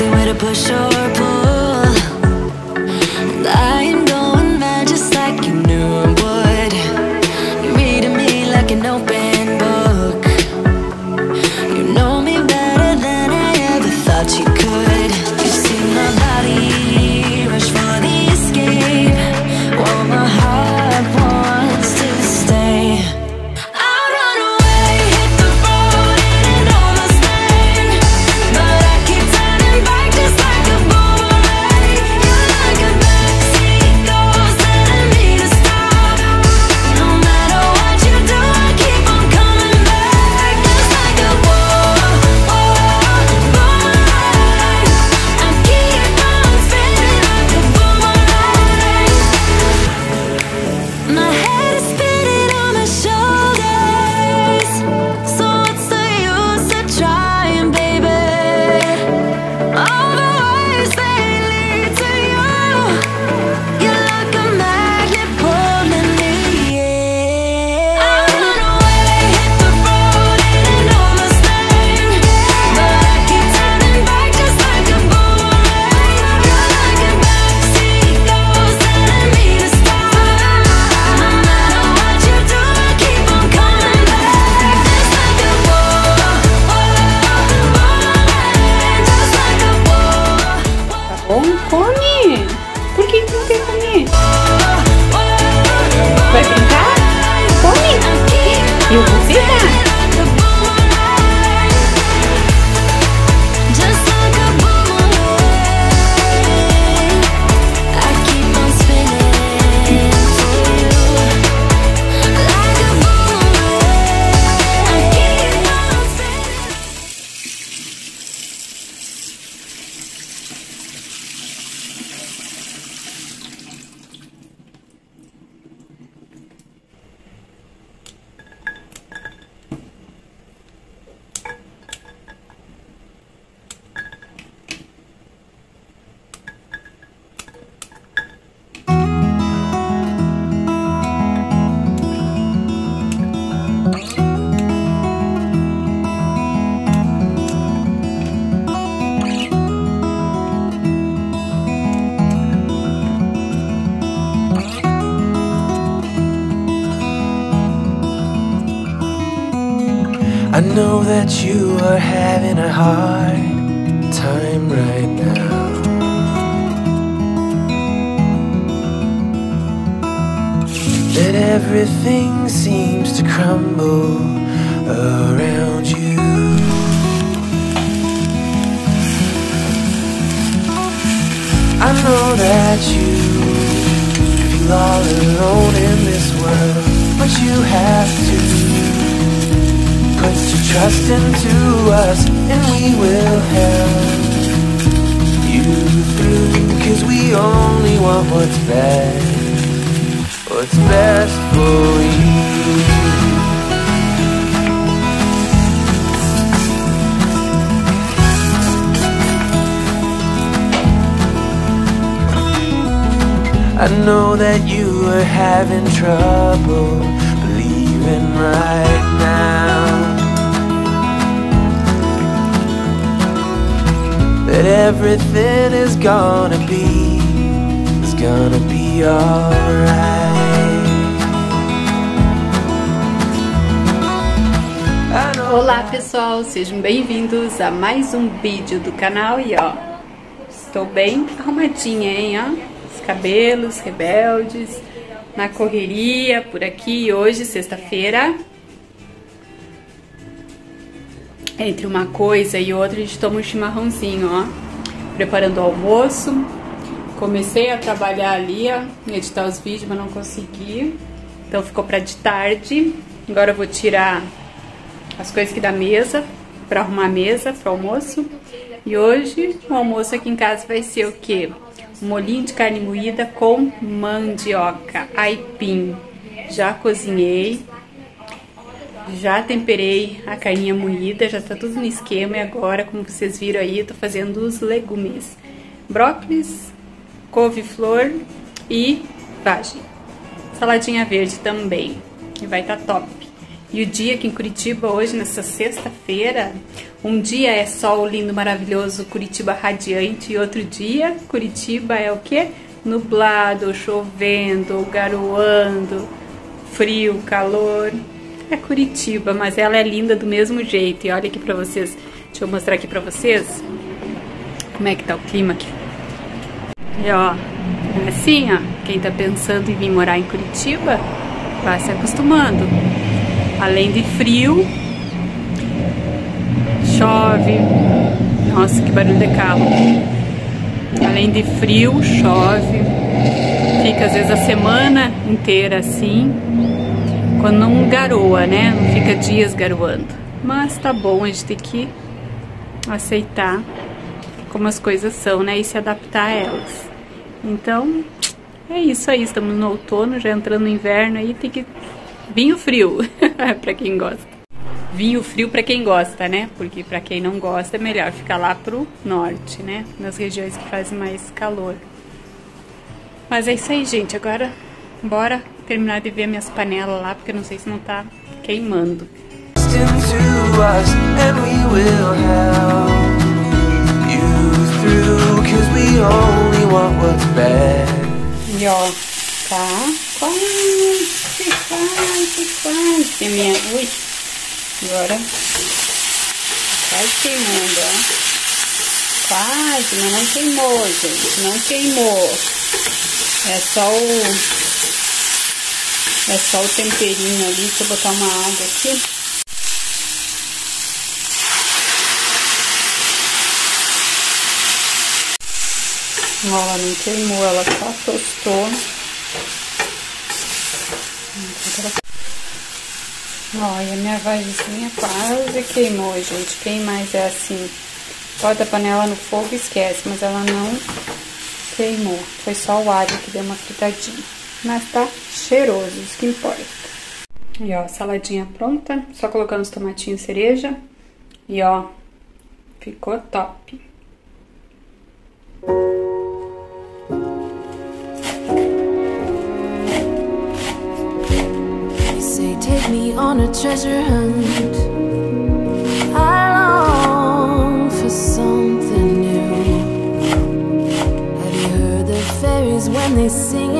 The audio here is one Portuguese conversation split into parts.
nothing way to push or pull. And I know that you are having a hard time right now. That everything seems to crumble around you. I know that you feel all alone in this world, but you have to put your trust into us and we will help you through cause we only want what's best what's best for you. I know that you are having trouble believing right that everything is gonna be is gonna be alright. Olá pessoal, sejam bem-vindos a mais um vídeo do canal e ó, estou bem arrumadinha, hein, ó, os cabelos rebeldes, na correria por aqui hoje, sexta-feira. Entre uma coisa e outra a gente toma um chimarrãozinho, ó, preparando o almoço. Comecei a trabalhar ali, ó, editar os vídeos, mas não consegui, então ficou para de tarde. Agora eu vou tirar as coisas aqui da mesa, para arrumar a mesa para almoço. E hoje o almoço aqui em casa vai ser o quê? Um molinho de carne moída com mandioca, aipim. Já cozinhei, já temperei a carninha moída, já tá tudo no esquema e agora, como vocês viram aí, eu tô fazendo os legumes. Brócolis, couve-flor e vagem. Saladinha verde também, e vai tá top. E o dia aqui em Curitiba hoje, nessa sexta-feira, um dia é sol lindo, maravilhoso, Curitiba radiante, e outro dia, Curitiba é o que? Nublado, chovendo, garoando, frio, calor. É Curitiba, mas ela é linda do mesmo jeito. E olha aqui pra vocês, deixa eu mostrar aqui pra vocês como é que tá o clima aqui. E ó, é assim ó, quem tá pensando em vir morar em Curitiba, vai se acostumando. Além de frio, chove. Nossa, que barulho de carro. Além de frio, chove. Fica às vezes a semana inteira assim. Quando não garoa, né? Não fica dias garoando. Mas tá bom, a gente tem que aceitar como as coisas são, né? E se adaptar a elas. Então, é isso aí. Estamos no outono, já entrando no inverno aí, tem que Vinho frio, para quem gosta. Vinho frio para quem gosta, né? Porque para quem não gosta é melhor ficar lá pro norte, né? Nas regiões que fazem mais calor. Mas é isso aí, gente. Agora, bora terminar de ver minhas panelas lá, porque não sei se não tá queimando. E ó, tá quase quase, quase. Minha... Ui. Agora. Quase queimando, ó. Quase, mas não queimou, gente. Não queimou. É só o... É só o temperinho ali. Deixa eu botar uma água aqui. Ó, ela não queimou, ela só tostou. Olha, minha vasilha quase queimou, gente. Quem mais é assim? Bota a panela no fogo e esquece, mas ela não queimou. Foi só o alho que deu uma fritadinha. Mas tá cheiroso, isso que importa. E ó, saladinha pronta. Só colocando os tomatinhos cereja. E ó, ficou top. me on a treasure hunt. I long for something new. Have you heard the fairies when they sing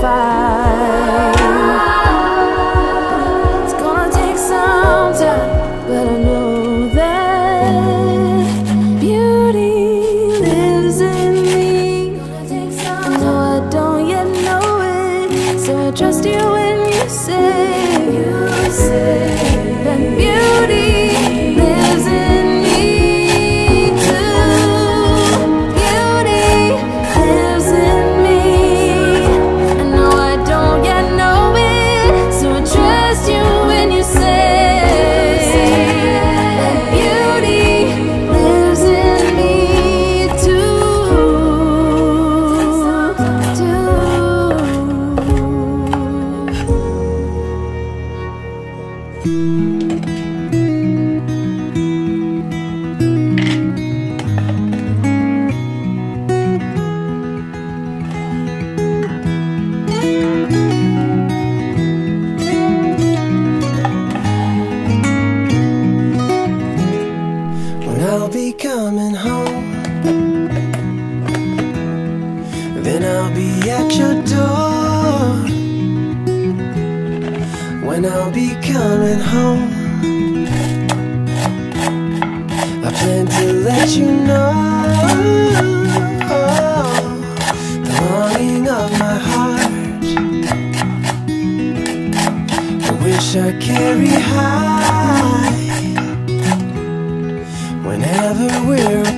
fire. Coming home. Then I'll be at your door. When I'll be coming home. I plan to let you know the longing of my heart. I wish I carry high Together we're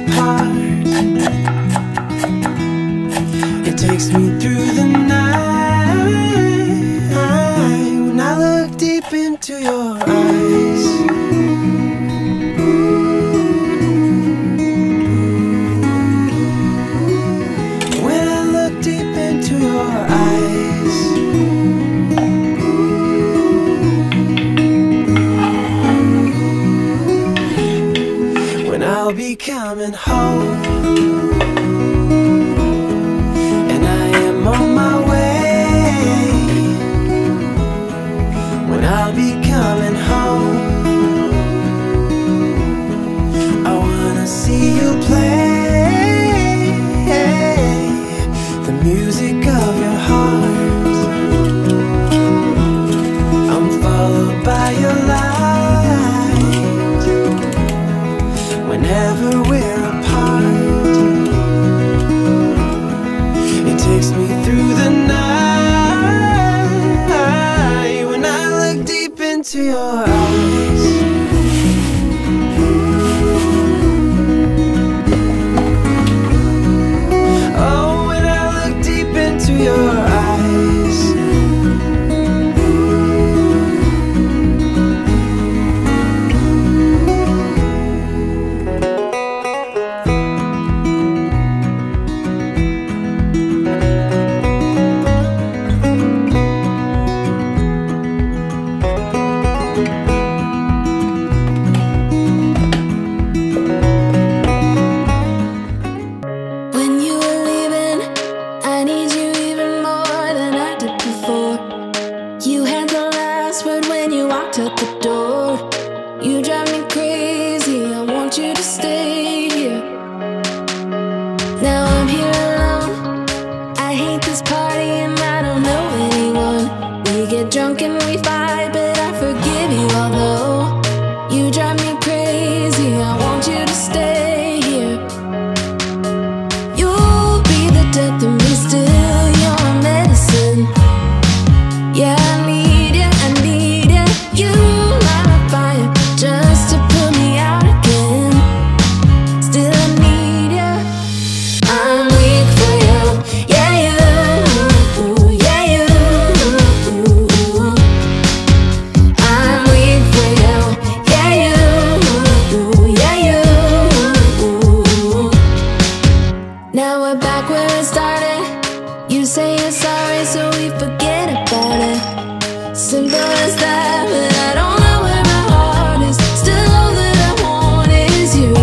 You say you're sorry, so we forget about it. Simple as that, but I don't know where my heart is. Still, all that I want is you.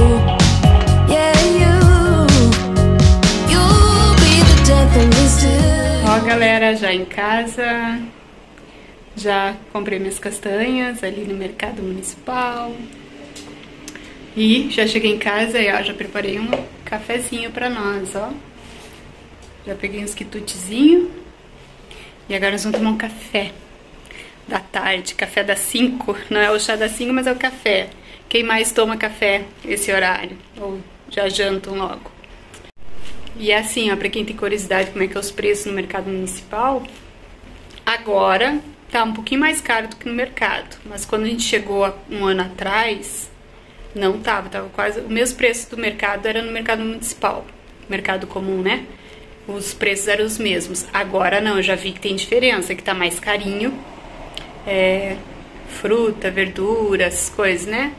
Yeah, you. You'll be the death of me still. Ó, galera, já em casa. Já comprei minhas castanhas ali no mercado municipal. E já cheguei em casa e ó, já preparei um cafezinho pra nós, ó. Já peguei uns quitutezinho. E agora nós vamos tomar um café da tarde, café das 5. Não é o chá das 5, mas é o café. Quem mais toma café esse horário? Ou já jantam logo? E é assim, ó, pra quem tem curiosidade como é que é os preços no mercado municipal, agora tá um pouquinho mais caro do que no mercado. Mas quando a gente chegou um ano atrás, não tava, tava quase o mesmo preço do mercado era no mercado municipal, mercado comum, né? Os preços eram os mesmos. Agora não, eu já vi que tem diferença, que tá mais carinho. É, fruta, verduras, coisas, né?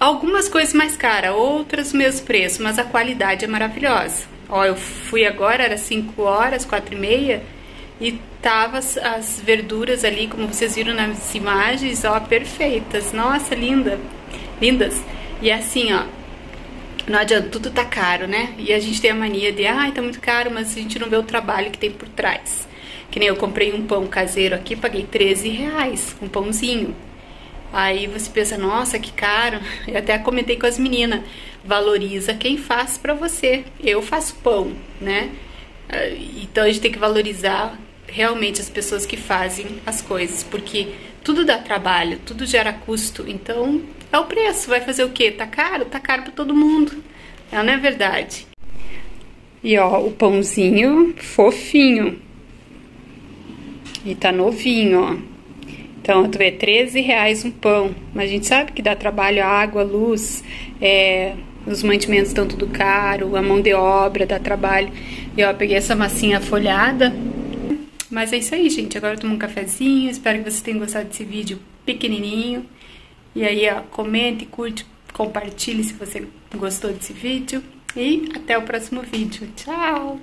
Algumas coisas mais caras, outras o mesmo preço, mas a qualidade é maravilhosa. Ó, eu fui agora, era 5 horas, 4 e meia, e tava as, as verduras ali, como vocês viram nas imagens, ó, perfeitas. Nossa, linda, lindas. E assim, ó, não adianta, tudo tá caro, né? E a gente tem a mania de, ai, tá muito caro, mas a gente não vê o trabalho que tem por trás. Que nem eu comprei um pão caseiro aqui, paguei 13 reais, um pãozinho. Aí você pensa, nossa, que caro. Eu até comentei com as meninas. valoriza quem faz para você. Eu faço pão, né? Ah, então a gente tem que valorizar realmente as pessoas que fazem as coisas, porque tudo dá trabalho, tudo gera custo. Então é o preço. Vai fazer o quê? Tá caro? Tá caro para todo mundo. Não é verdade? E ó, o pãozinho fofinho. E tá novinho, ó. Então, tu vê, 13 reais um pão. Mas a gente sabe que dá trabalho a água, a luz, é, os mantimentos estão tudo caro, a mão de obra dá trabalho. E ó, peguei essa massinha folhada. Mas é isso aí, gente. Agora eu tomo um cafezinho. Espero que vocês tenham gostado desse vídeo pequenininho. E aí, ó, comente, curte, compartilhe se você gostou desse vídeo. E até o próximo vídeo. Tchau!